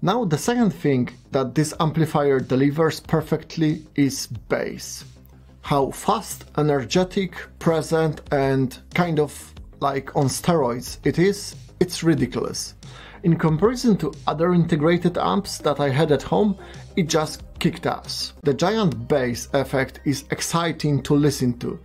Now the second thing that this amplifier delivers perfectly is bass. How fast, energetic, present and kind of like on steroids it is, it's ridiculous. In comparison to other integrated amps that I had at home, it just kicked ass. The giant bass effect is exciting to listen to.